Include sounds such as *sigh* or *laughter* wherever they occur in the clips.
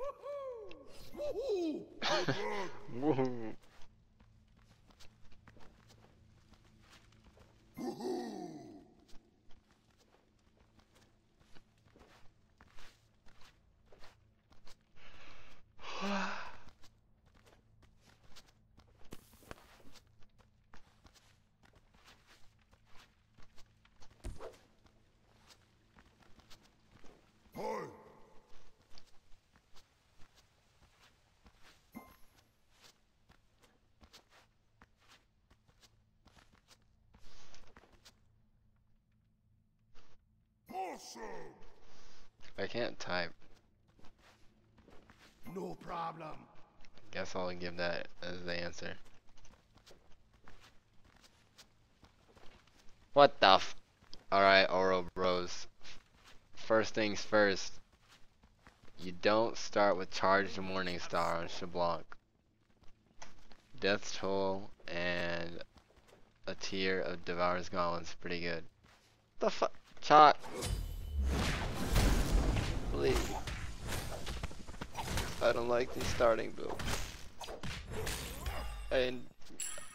우후! 우후! *laughs* Woohoo! I can't type. No problem. Guess I'll give that as the answer. What the f- Alright, Ouroboros. First things first. You don't start with Charged Morning Star on Shablanc. Death Toll and a tier of Devour's Goblin's pretty good. The fuck? Chalk. Please. I don't like the starting build. And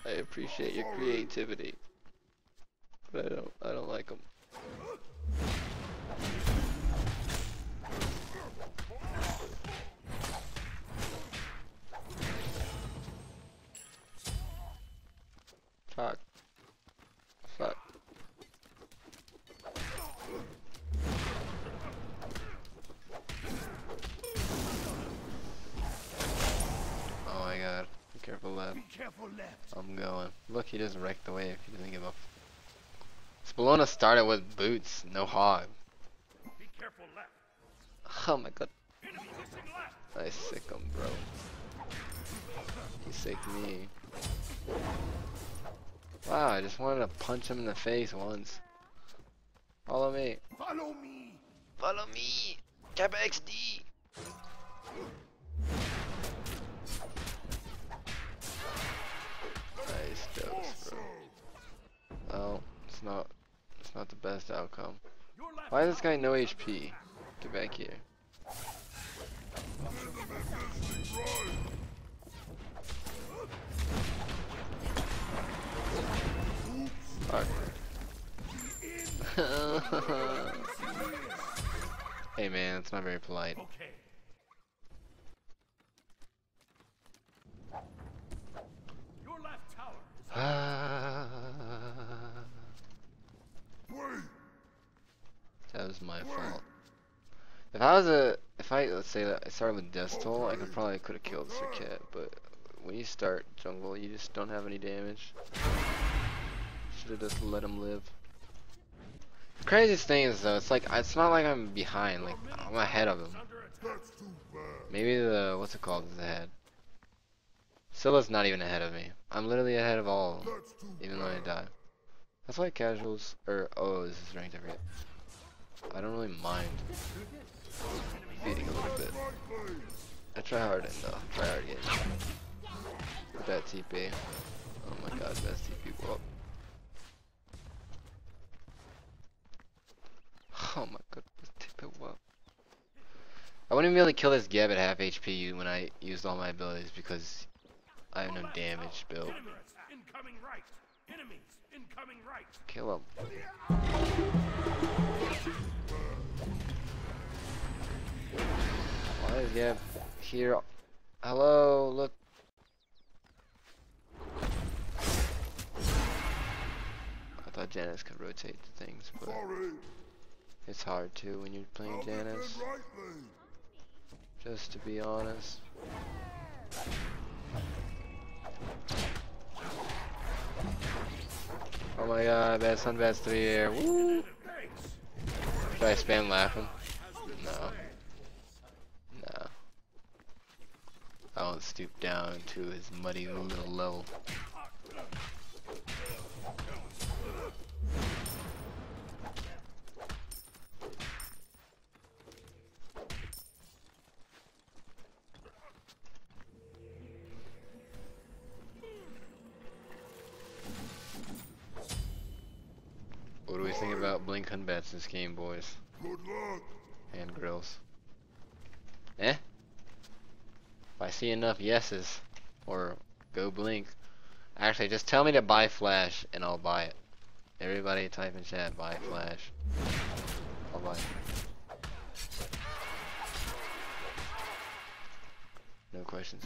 I appreciate your creativity, but I don't. I don't like them. Started with boots, no hog. Be careful left. Oh my god. Enemy missing left. I sick him, bro. He sick me. Wow, I just wanted to punch him in the face once. Follow me. Follow me. Follow me. Kappa XD. Nice dose, bro. Oh, it's not. Not the best outcome. Why is this guy no HP? Get back here. Fuck. *laughs* hey man, it's not very polite. Okay. Your left tower is that was my fault. If I was a, if I let's say that I started with Death Toll, I could probably could have killed Serqet, but when you start jungle, you just don't have any damage. Should have just let him live. The craziest thing is though, it's like it's not like I'm behind, like I'm ahead of him. Maybe the what's it called is ahead. Scylla's not even ahead of me. I'm literally ahead of all even though I die. That's why casuals or oh, this is ranked. I. I don't really mind feeding a little bit. I try hard in though. Try hard again. With that TP. Oh my god, best TP well. Oh my god, best TP well. I wouldn't even be able to kill this Geb at half HP when I used all my abilities because I have no damage built. Enemies incoming right. Enemies incoming right. Kill him. Geb here? Hello, look. I thought Janus could rotate the things, but it's hard too when you're playing Janus. Just to be honest. Oh my god, bad sun, best three here. Woo! Should I spam laughing? No. I won't stoop down to his muddy little level. What do we think about blink Hun Batz this game, boys? Good luck. And grills. Eh? If I see enough yeses, or go blink. Actually, just tell me to buy Flash, and I'll buy it. Everybody type in chat, buy Flash. I'll buy it. No questions.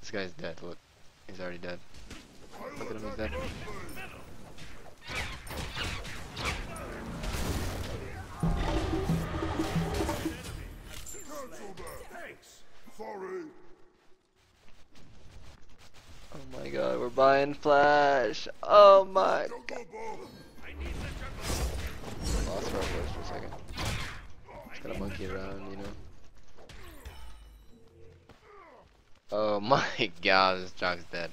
This guy's dead, look. He's already dead. Look at him, he's dead. Oh my god, we're buying Flash. Oh my Bolt. I. Lost our voice for a second. Just gotta monkey around, Oh *laughs* my god, this dog's dead.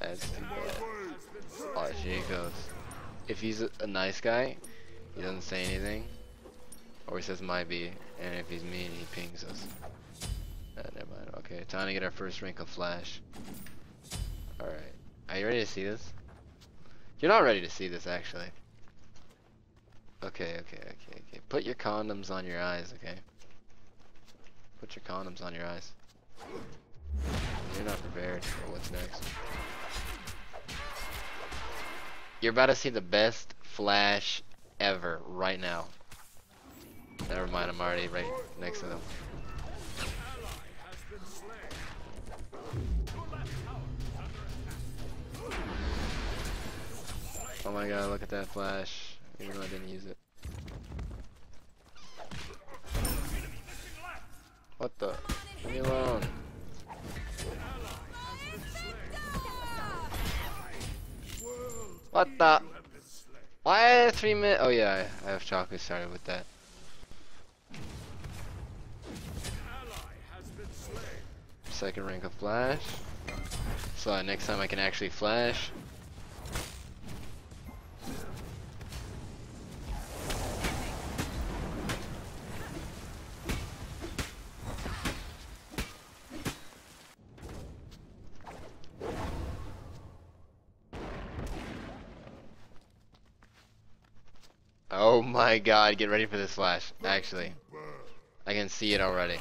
That's too bad. Oh, she goes. If he's a, a nice guy, he doesn't say anything. Or he says might be. And if he's mean, he pings us. Uh, never mind. Okay, time to get our first rank of Flash. Alright. Are you ready to see this? You're not ready to see this, actually. Okay, okay, okay, okay. Put your condoms on your eyes, okay? Put your condoms on your eyes. You're not prepared for what's next. You're about to see the best flash ever right now. Never mind, I'm already right next to them. Oh my god, look at that flash. Even though I didn't use it. What the? What the? Why three minutes? Oh yeah, I I have chocolate started with that. Second rank of flash. So uh, next time I can actually flash. Oh my god, get ready for this flash. Actually, I can see it already.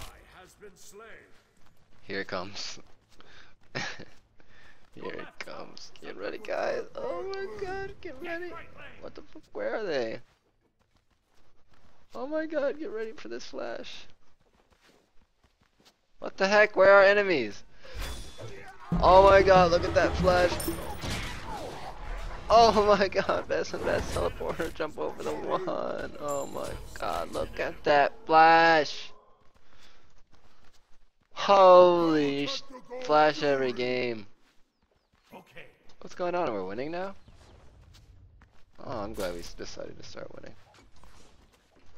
Here it comes. *laughs* Here it comes. Get ready, guys. Oh my god, get ready. What the fuck? Where are they? Oh my god, get ready for this flash. What the heck? Where are enemies? Oh my god, look at that flash. Oh *laughs* my god, best and best teleporter, jump over the one. Oh my god, look at that flash. Holy sh flash every game. Okay. What's going on? We're winning now? Oh, I'm glad we decided to start winning.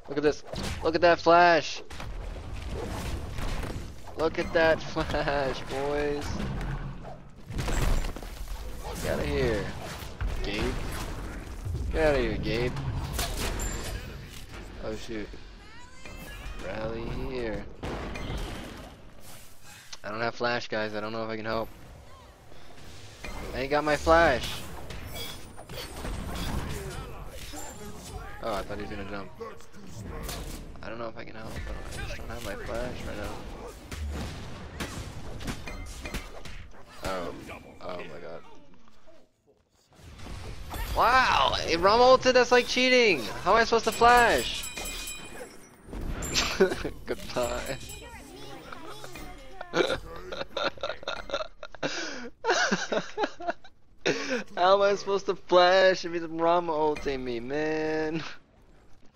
Look at this. Look at that flash. Look at that *laughs* flash, boys. Get out of here. Gabe. Get out of here, Gabe. Oh shoot. Rally here. I don't have flash, guys. I don't know if I can help. I ain't got my flash. Oh, I thought he was gonna jump. I don't know if I can help. I just don't have my flash right now. Oh, oh my god. Wow, it Rom ulted, that's like cheating. How am I supposed to flash? *laughs* Goodbye. *laughs* How am I supposed to flash if he's Rom ulting me, man?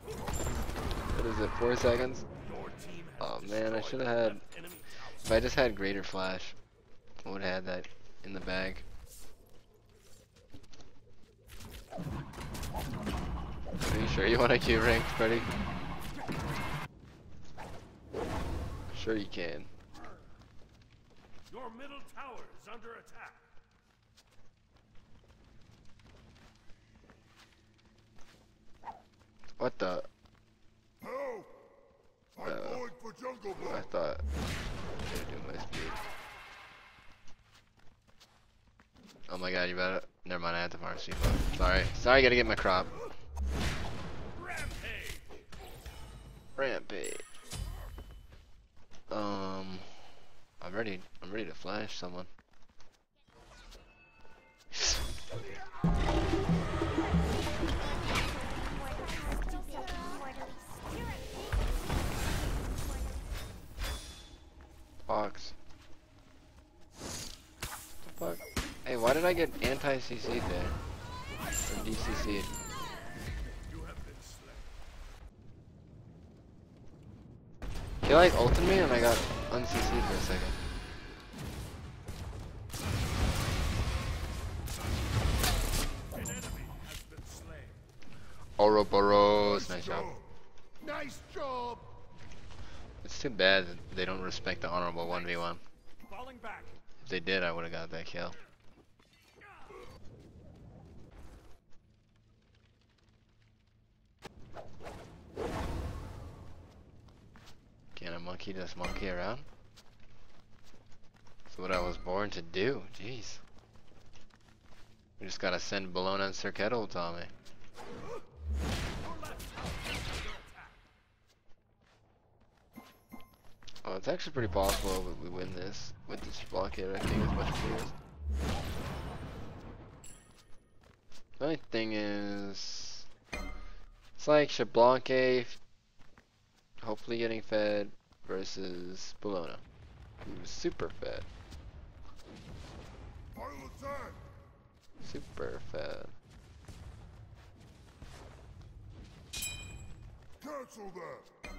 What is it, four seconds? Oh man, I should have had. If I just had greater flash, I would have had that in the bag. Are you sure you want to queue rank, Freddy? Sure you can. Your middle tower is under attack. What the? Help! I'm Uh, going for Jungle I thought. They're my speed. Oh my god, you better. Never mind, I had to farm speed. mode. Sorry. Sorry, I gotta get my crop. Rampage. Rampage. Um, I'm ready. I'm ready to flash someone. Fox. The fuck? Hey, why did I get anti-CC'd there? Or DCC'd? You have been slain. He like ulted me and I got un-CC'd for a second. An enemy has been slain. Ouroboros, nice job. Nice job. It's too bad that they don't respect the honorable 1v1. If they did, I would have got that kill. Can a monkey just monkey around? That's what I was born to do. Jeez. We just gotta send Bologna and Sir Kettle Tommy. Oh, it's actually pretty possible that we win this with this blockade. I think as much as it is. The only thing is, it's like Shablanque hopefully getting fed versus Bologna, who's super fed. Super fed. Cancel that.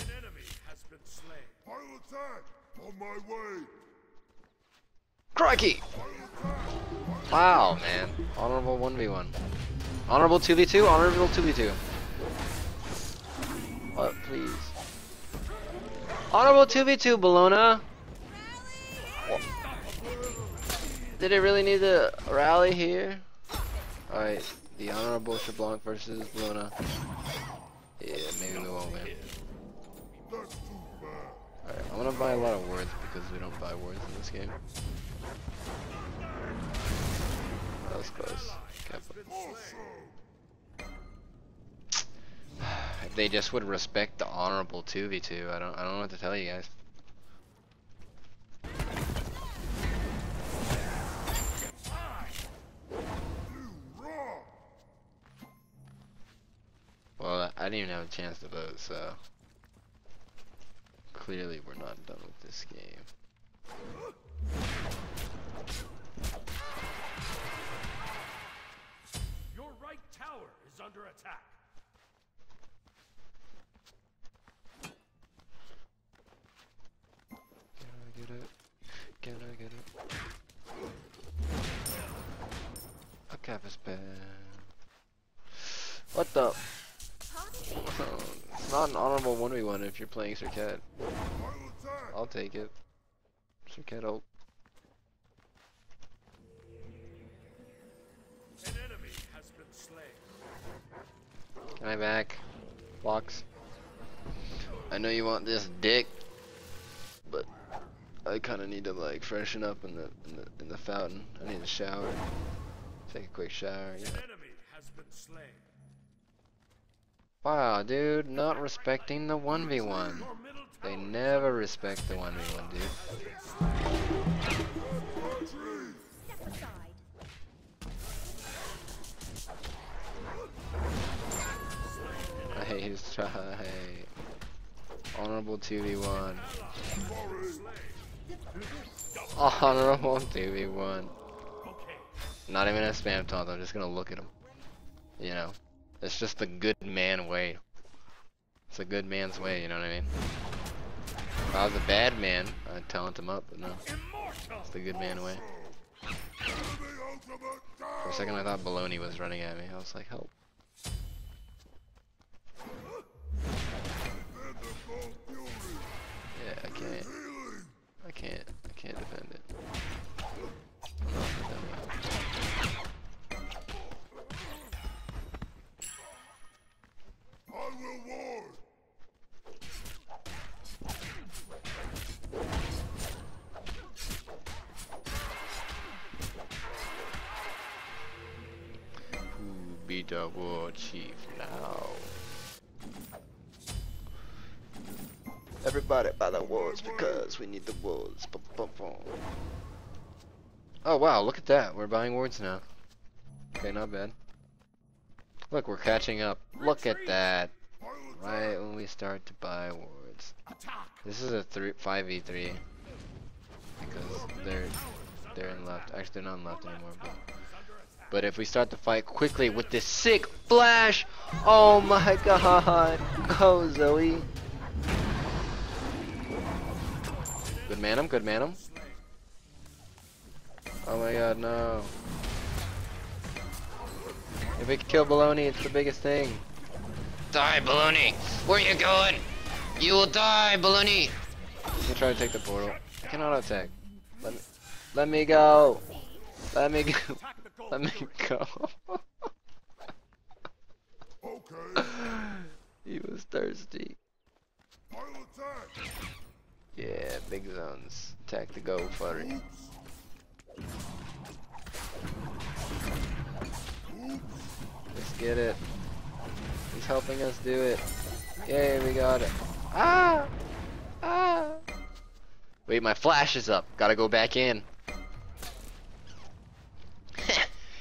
An enemy has been slain. I'll attack. On my way. Crikey! Wow, man. Honorable 1v1. Honorable 2v2? Honorable 2v2. What, please? Honorable 2v2, Bologna! Did it really need to rally here? Alright, the Honorable Shablanc versus Bologna. Yeah, maybe we won't win. Alright, I'm gonna buy a lot of words because we don't buy words in this game. Was close. If *sighs* they just would respect the honorable 2v2, I don't I don't know what to tell you guys. Well, I didn't even have a chance to vote, so clearly we're not done with this game. Under attack. Can I get it? Can I get it? A is bad. What the? it's not an honorable 1v1 if you're playing Serqet. I'll. I'll take it. Serqet ult. Can I back? Box. I know you want this dick, but I kind of need to like freshen up in the in the in the fountain. I need a shower. Take a quick shower. Yeah. Wow, dude, not respecting the 1v1. They never respect the 1v1, dude. His try. Honorable 2v1. *laughs* Honorable 2v1. Not even a spam taunt, I'm just gonna look at him. You know, it's just the good man way. It's a good man's way, you know what I mean? If I was a bad man, I'd talent him up, but no, it's the good man way. For a second I thought Baloney was running at me, I was like, help. can't I can't defend it. I will war. Ooh, be the war chief. Buy the wards because we need the wards. Bum, bum, bum. Oh wow, look at that. We're buying wards now. Okay, not bad. Look, we're catching up. Look at that. Right when we start to buy wards. This is a three five v three because they're they're in left. Actually, they're not in left anymore. But, but if we start the fight quickly with this sick flash, oh my *laughs* god! Go Zoe. Man him. Good man him. Oh my god, no. If we can kill Baloney, it's the biggest thing. Die, Baloney! Where are you going? You will die, Baloney! You try to take the portal. I cannot attack. Let me, let me go. Let me go. Attack the gold Let me go. Okay, *laughs* he was thirsty. Yeah, big zones. Attack the Gold Fury. Oops. Let's get it. He's helping us do it. Yay, we got it. Ah! Ah! Wait, my flash is up. Gotta go back in. *laughs*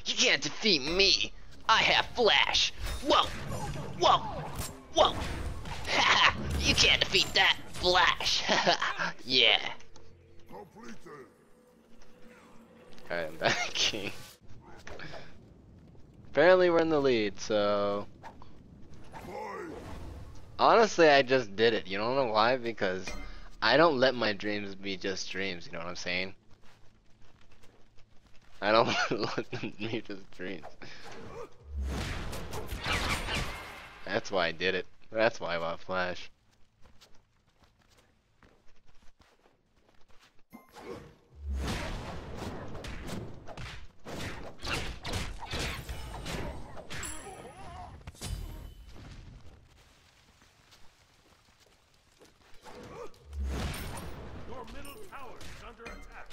you can't defeat me. I have flash. Whoa! Whoa! Whoa! Ha *laughs* You can't defeat that flash. *laughs* yeah. Alright, I'm back. *laughs* Apparently we're in the lead, so... Honestly, I just did it. You don't know why? Because I don't let my dreams be just dreams. You know what I'm saying? I don't *laughs* let them be just dreams. That's why I did it. That's why I bought Flash. Your middle tower is under attack.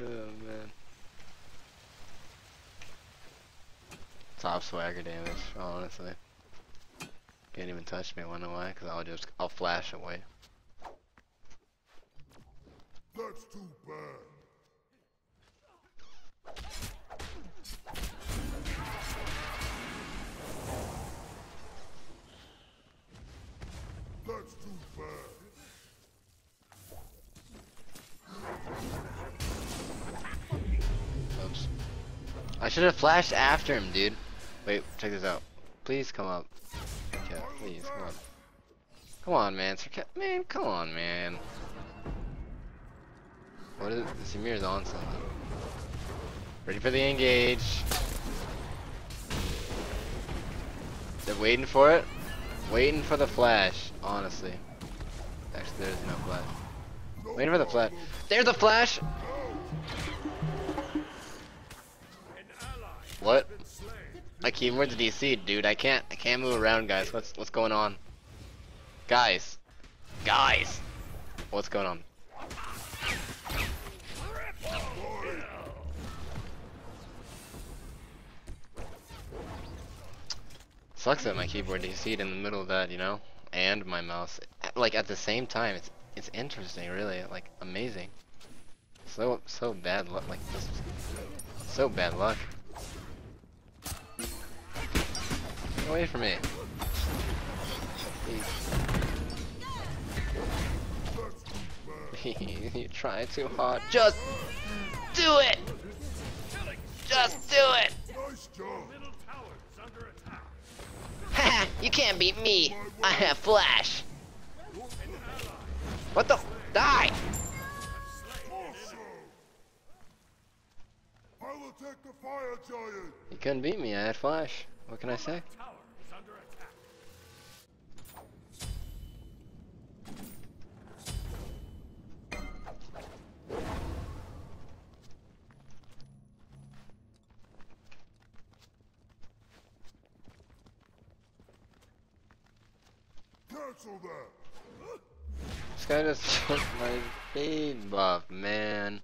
oh man. Swagger damage, honestly. Can't even touch me, know why? Cause I'll just, I'll flash away. That's too bad. That's too bad. Oops. I should have flashed after him, dude. Wait, check this out. Please come up. Please, come on. Come on, man. Sarka- Man, come on, man. What is Samir's on something. Ready for the engage. They're waiting for it. Waiting for the flash, honestly. Actually, there's no flash. Waiting for the flash. There's the flash! What? My keyboard's DC, dude. I can't I can't move around, guys. What's what's going on? Guys. Guys. What's going on? Sucks that my keyboard DC'd in the middle of that, you know? And my mouse. Like at the same time. It's it's interesting, really. Like amazing. So so bad luck like this so bad luck. Away from me. *laughs* You try too hard. Just do it! Just do it! Nice job. Middle tower is under attack. Haha, you can't beat me. I have flash. What the? Die! Awesome. I'll attack the fire giant. You couldn't beat me. I had flash. What can I say? This guy just took *laughs* my speed buff, man.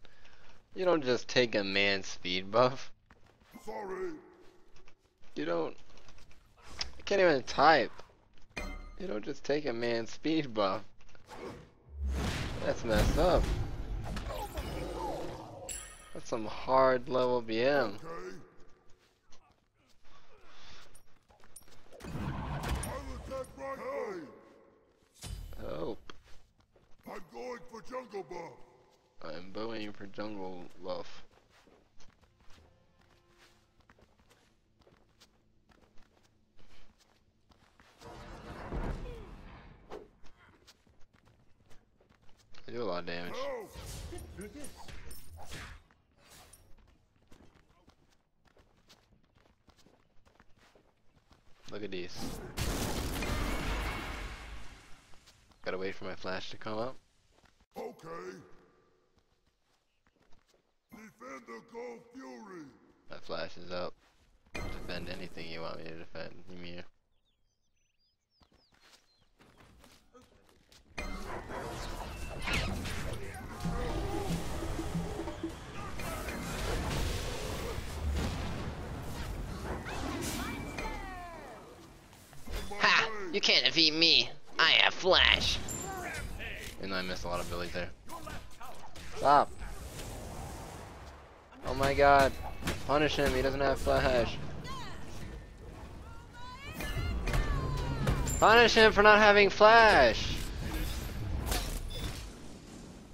You don't just take a man's speed buff. Sorry. You don't. I can't even type. You don't just take a man's speed buff. That's messed up. That's some hard level BM. Okay. I'll attack right away. Help. I'm going for jungle buff. I'm bowing for jungle buff. I do a lot of damage. Look at these. Gotta wait for my flash to come up. Okay. Defend the Gold Fury. My flash is up. Defend anything you want me to defend. On Ha! You can't defeat me! I have flash! And I missed a lot of abilities there. Stop! Oh my god. Punish him, he doesn't have flash. Punish him for not having flash!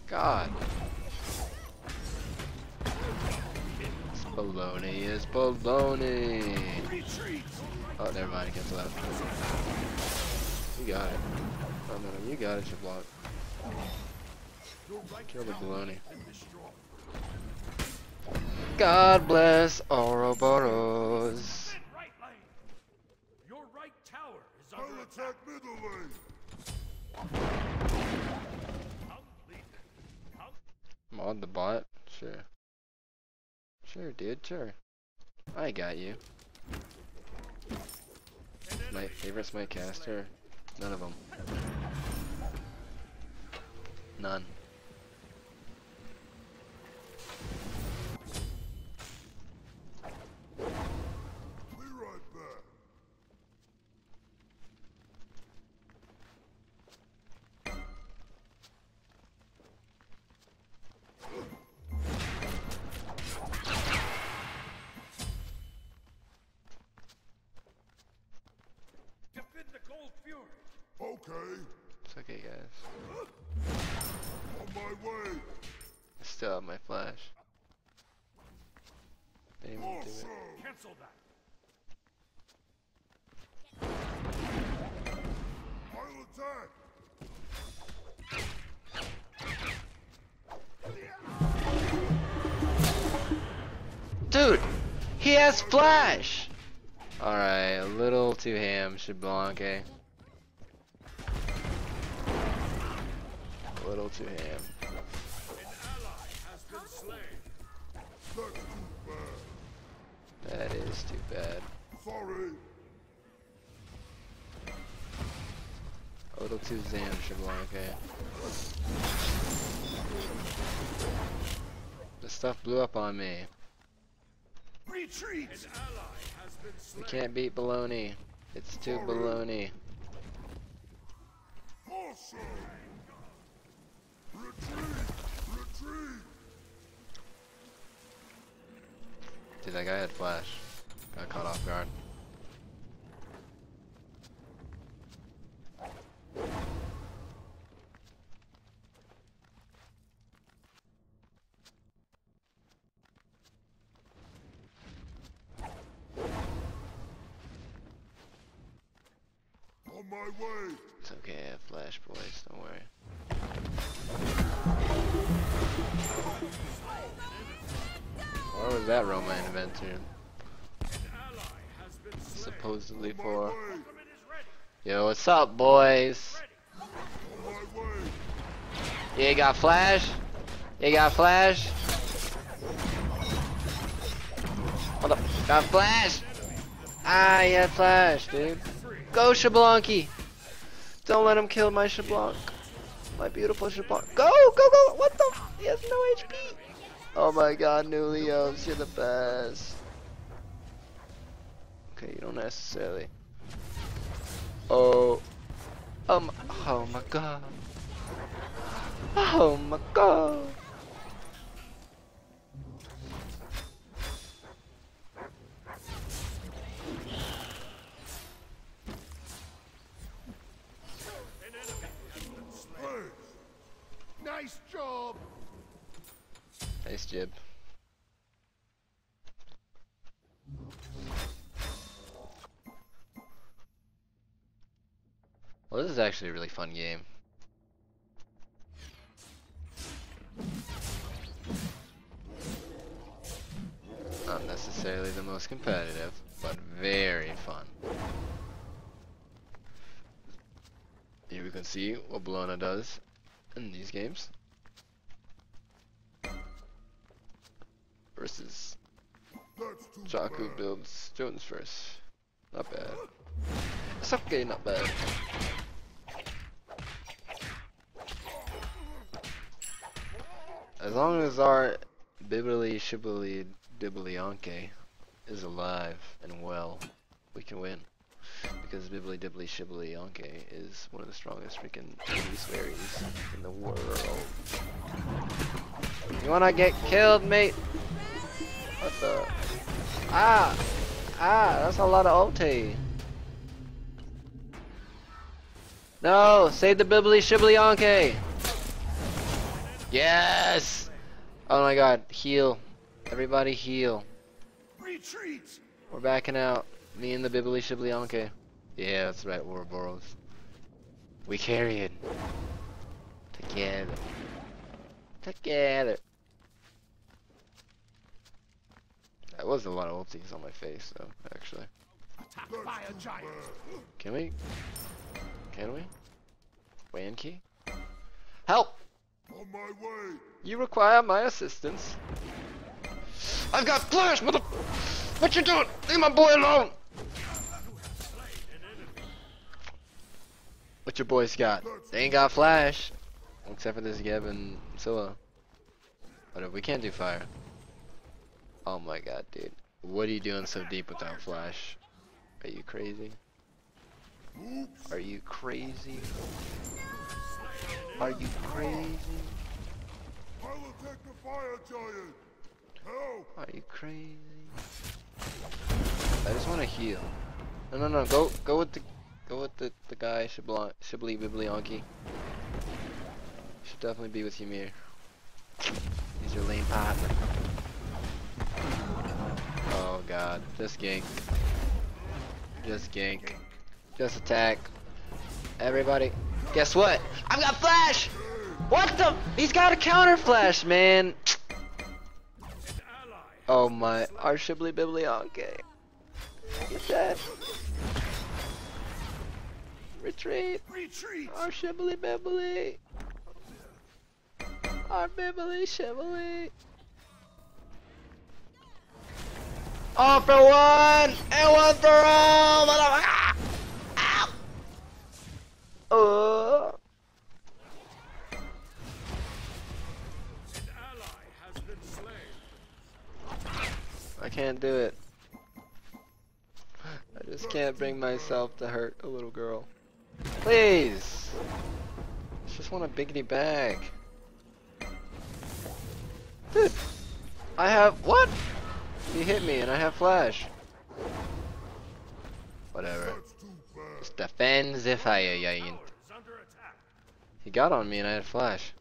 God. It's baloney, it's baloney! Oh, never mind, cancel that. You got it. Oh no, you got it, you block. Kill the baloney. God bless Ouroboros. Your right attack. middle lane. Mod the bot? Sure. Sure, dude, sure. I got you. My favorite my caster? None of them. None. He has flash. All right, a little too ham, Shablanque. A little too ham. That is too bad. Sorry. A little too zam, Shablanque. The stuff blew up on me. Retreat. An ally has been We can't beat baloney. It's too baloney. Retreat. Retreat. Dude, that guy had flash. Got caught off guard. My way. It's okay, I have flash, boys. Don't worry. Where was that Roma inventor An ally has been slain. supposedly for? way. Ultimate is ready. Yo, what's up, boys? My. You got flash? You got flash? Hold up. Got flash! Ah, yeah, flash, dude. Go, Shablanky! Don't let him kill my Shablanc. My beautiful Shablanc. Go, go, go! What the? He has no HP. Oh my god, new Leos, you're the best. Okay, you don't necessarily. Oh. Um. Oh my god. Oh my god. Nice jib. Well, this is actually a really fun game. Not necessarily the most competitive, but very fun. Here we can see what Bologna does in these games. Versus Jaku builds Jones first. Not bad. It's okay, not bad. As long as our Bibbly Shibbly Dibbly Anke is alive and well, we can win. Because Bibbly Dibbly Shibbly Anke is one of the strongest freaking swearies in the world. You wanna get killed, mate? What the? Ah! Ah, that's a lot of ulti. No, save the Bibbly Shibbly Anke! Yes! Oh my god, heal. Everybody heal. Retreat! We're backing out. Me and the Bibbly Shibbly Anke. Yeah, that's right, Ouroboros. We carry it. Together. Together. That was a lot of ultis on my face, though, actually. Attacked by a giant. Can we? Can we? Wan key? Help! On my way! You require my assistance. I've got flash, mother. What you doing? Leave my boy alone. What your boys got? They ain't got flash, except for this and Scylla. But we can't do fire. Oh my god, dude. What are you doing so deep without flash? Are you crazy? Are you crazy? Are you crazy? I'll attack the fire giant! Are you crazy? I just want to heal. No, no, no. Go, go with the, go with the the guy Shibli Anki. Should definitely be with Ymir. He's your lane partner. Oh god, just gank. Just gank. Just attack. Everybody. Guess what? I've got flash! What the? He's got a counter flash, man. Oh my, our Shibli Bibbly Anke. He's dead. Retreat. Retreat! Our Shibli Bibbly. Our Bibbly Shibli. All for one and one for all. motherfucker! Ah! Ow! An ally has been slain. I can't do it. I just can't bring myself to hurt a little girl. Please! I just want a biggity bag. Dude! I have- what? He hit me and I have flash. Whatever. That's too bad. Just defend the fire, giant. Tower is under attack. He got on me and I had flash.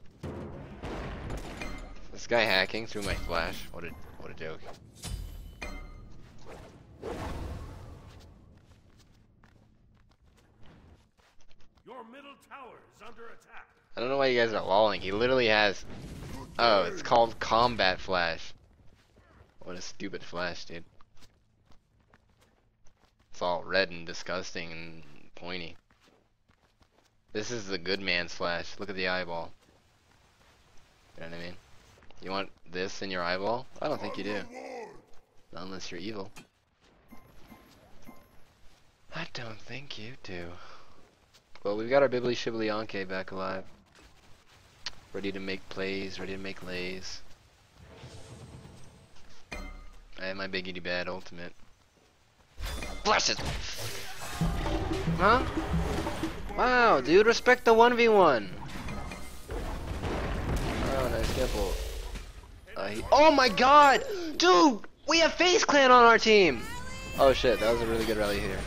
This guy hacking through my flash. What a what a joke. Your middle tower is under attack. I don't know why you guys are lolling. He literally has. Oh, it's called combat flash. What a stupid flash, dude. It's all red and disgusting and pointy. This is the good man's flash. Look at the eyeball. You know what I mean? You want this in your eyeball? I don't think you do. Not unless you're evil. I don't think you do. Well, we've got our Bibbly Shibbly Anke back alive. Ready to make plays, ready to make lays. Have my Big biggity bad ultimate. Bless it! Huh? Wow, dude, respect the 1v1. Oh, nice careful. Uh, oh my god! Dude! We have FaZe Clan on our team! Oh shit, that was a really good rally here.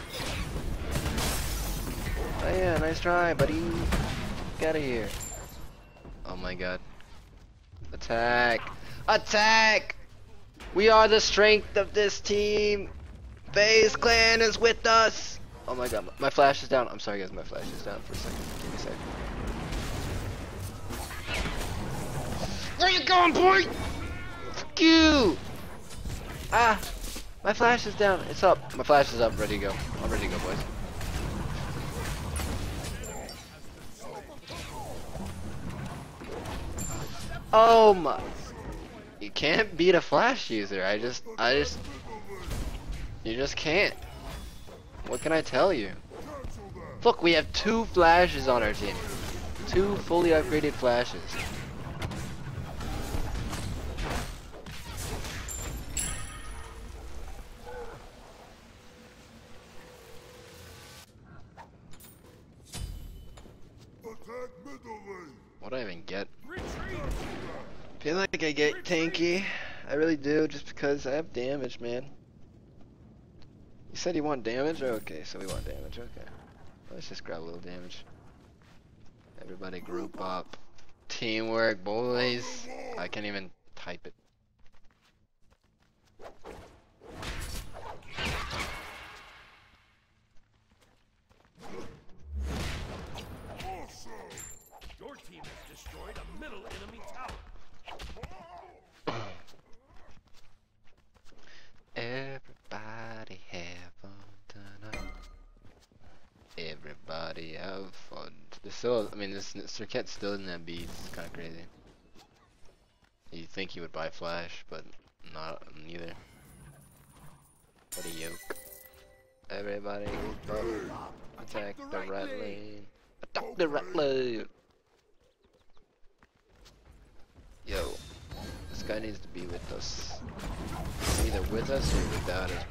Oh yeah, nice try, buddy. Get out of here. Oh my god. Attack! Attack! We are the strength of this team! FaZe Clan is with us! Oh my god, my flash is down. I'm sorry guys, my flash is down for a second. Give me a second. Where you going, boy? Fuck you! Ah! My flash is down. It's up. My flash is up. Ready to go. I'm ready to go, boys. Oh my! You can't beat a flash user. I just, I just, you just can't. What can I tell you? Look, we have two flashes on our team. Two fully upgraded flashes. What do I even get? Retreat! Feel like I get tanky. I really do, just because I have damage, man. You said you want damage? Oh, okay, so we want damage, okay. Let's just grab a little damage. Everybody group up. Teamwork, boys. I can't even type it. Everybody have uh, fun. There's still, I mean, this Serqet still in that beads. It's kind of crazy. You'd think he would buy Flash, but not neither. What a yoke. Everybody. Attack the red lane. Attack the red lane. Yo, this guy needs to be with us. Either with us or without us,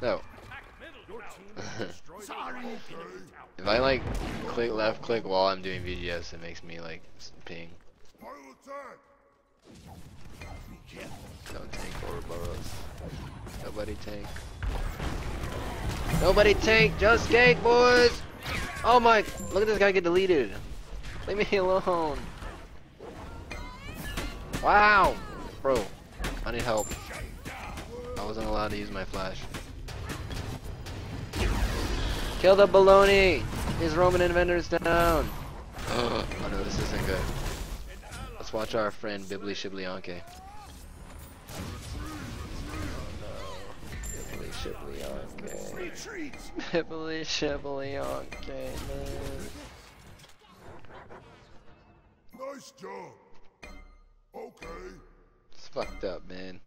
tower. *laughs* if I like click left click while I'm doing VGS, it makes me like ping. Don't tank Ouroboros. Nobody tank. Nobody tank, just gank, boys! Oh my, look at this guy get deleted. Leave me *laughs* alone. Wow! Bro, I need help. I wasn't allowed to use my flash. Kill the baloney! His Roman inventors down! *gasps* oh no, this isn't good. Let's watch our friend Bibli Shiblionke. Bibli Shiblionke. Retreat. Bibli Shiblionke, man. Nice job. Okay. It's fucked up, man.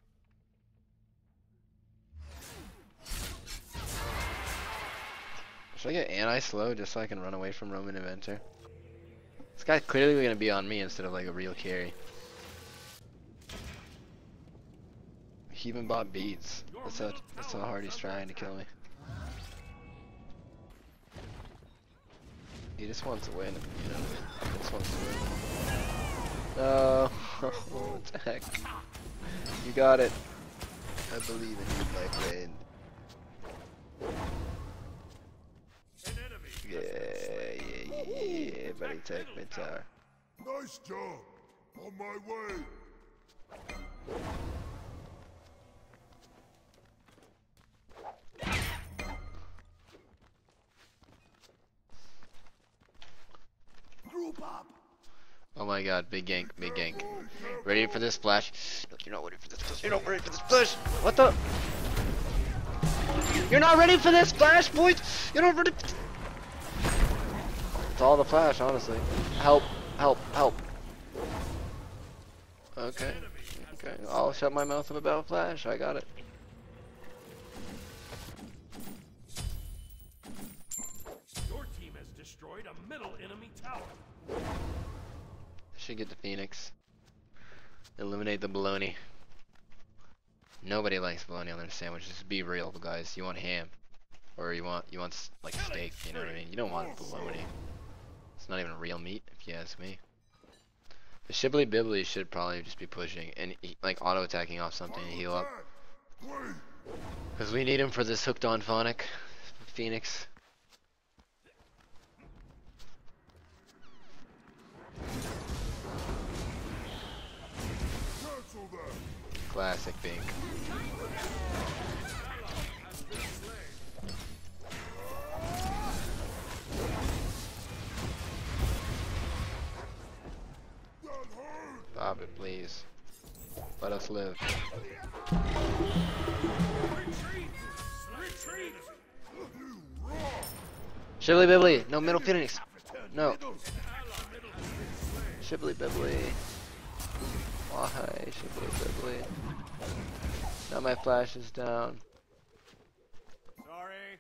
Should I get anti-slow just so I can run away from Roman Inventor? This guy's clearly gonna be on me instead of like a real carry. He even bought beads. That's how that's how hard he's trying to kill me. He just wants to win, you know. He just wants to win. No, *laughs* attack. You got it. I believe in you, my friend. Everybody take my tower. Nice job. On my way. Group up. Oh my god, big gank, big gank. Ready for this splash? No, you're not ready for this splash. You're not ready for this splash. What the? You're not ready for this splash, boys. You're not ready. It's all the flash, honestly. Help, help, help. Okay, okay. I'll shut my mouth about flash. I got it. Your team has destroyed a middle enemy tower. Should get the Phoenix. Eliminate the baloney. Nobody likes bologna on their sandwiches. Be real, guys. You want ham, or you want you want like steak. You know what I mean? You don't want bologna. It's not even real meat, if you ask me. The Shibbly Bibbly should probably just be pushing and like auto attacking off something to heal up. Because we need him for this hooked on phonic Phoenix. Classic Pink. Stop it, please. Let us live. Retreat! You. Shibbly Bibbly! No, middle Phoenix! No. Shibbly Bibbly. Why, Shibbly Bibbly. Now my flash is down. Sorry.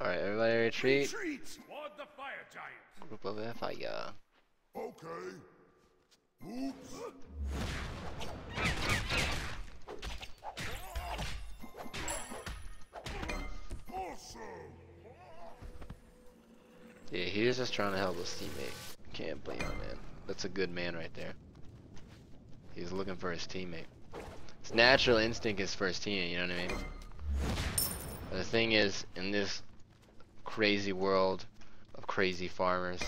Alright, everybody retreat. Retreat. Ward the fire giant. Group of fire. Okay. Yeah, he was just trying to help his teammate. Can't blame him, man. That's a good man right there. He's looking for his teammate. His natural instinct is for his teammate, you know what I mean? But the thing is, in this crazy world of crazy farmers,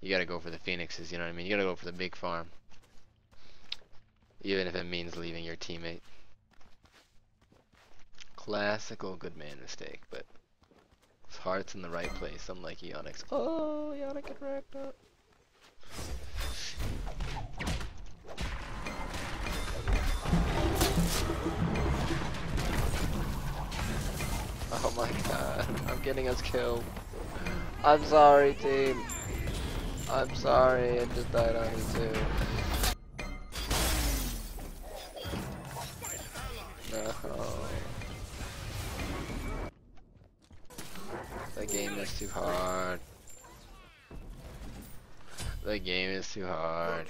you gotta go for the phoenixes, you know what I mean? You gotta go for the big farm. Even if it means leaving your teammate. Classical good man mistake, but his heart's in the right place, unlike Ionix. Oh, Ionic get racked up. Oh my god, I'm getting us killed. I'm sorry, team. I'm sorry, I just died on you too. No. The game is too hard. The game is too hard.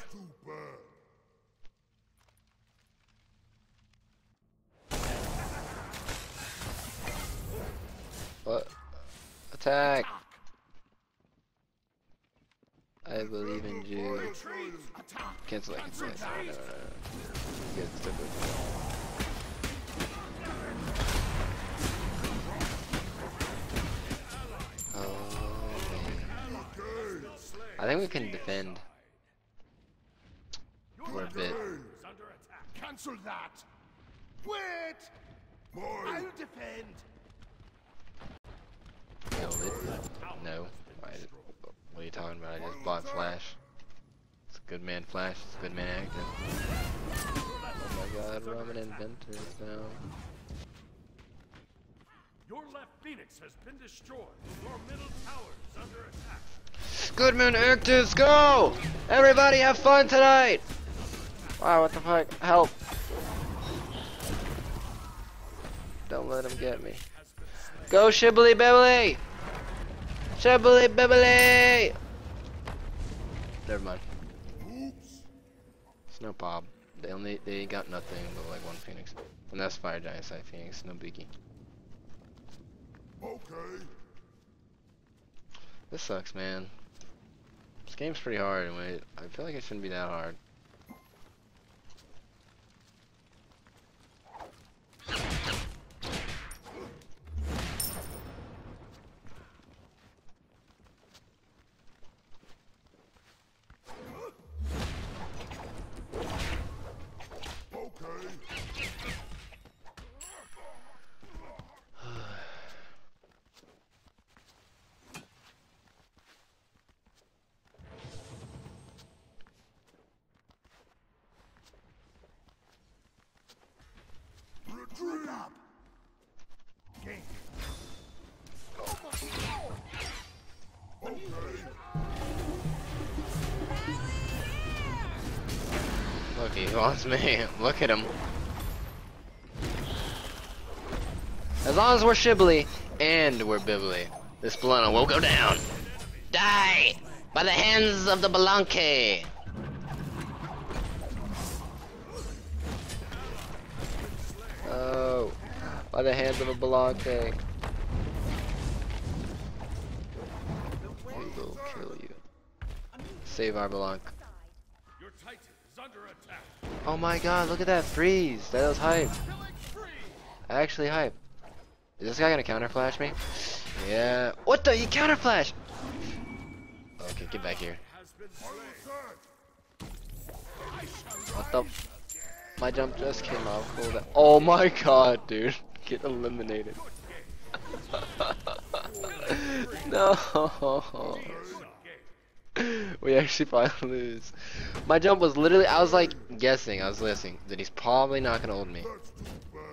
What? Attack! I believe in you. Cancel that. Cancel that. No, no, no, no. Get stuck with Oh, man. Okay. I think we can defend Your for a bit. is under attack. Cancel that. Wait. Mine. defend. No, it, no. I, what are you talking about? I just bought Flash. It's a good man Flash. It's a good man active. Oh my god, Roman Inventor is down. Your left phoenix has been destroyed. Your middle tower is under attack. Goodman Actives, go! Everybody have fun tonight! Wow, what the fuck? Help! Don't let him get me. Go Shibbly Bibbly! Shibbly Bibbly! Never mind. Oops. It's no pop. They only they got nothing but like one Phoenix. And that's Fire Giant side Phoenix, no biggie. Okay. This sucks, man. This game's pretty hard, and wait, I feel like it shouldn't be that hard. Okay. Up. King. Okay. Look, he wants me. *laughs* Look at him. As long as we're Shibbly and we're Bibbly, this Bolano will go down. Die! By the hands of the Belanque! The hands of a Belanque. We will kill you. Save our Belanque. Your Titan is under attack. Oh my god, look at that freeze! That was hype. Actually hype. Is this guy gonna counter flash me? Yeah. What the? You counter flash! Okay, get back here. Has been slain. What the? My jump just came out. On. Oh my god, dude. Get eliminated. *laughs* no. We actually probably lose. My jump was literally, I was like guessing, I was listening that he's probably not gonna hold me.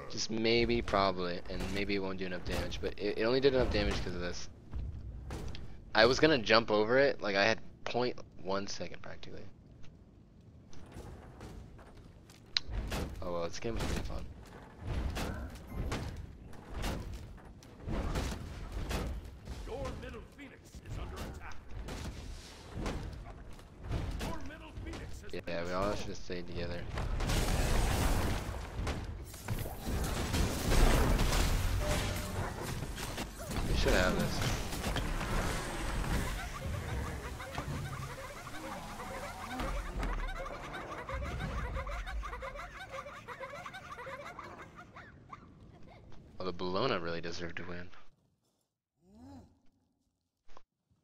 Just maybe, probably, and maybe it won't do enough damage, but it, it only did enough damage because of this. I was gonna jump over it, like I had 0.1 second practically. Oh well, this game was pretty fun. Yeah, we all should have stayed together. We should have this. Well, the Bologna really deserved to win.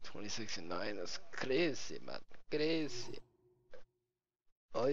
26 and 9, that's crazy, man. Crazy.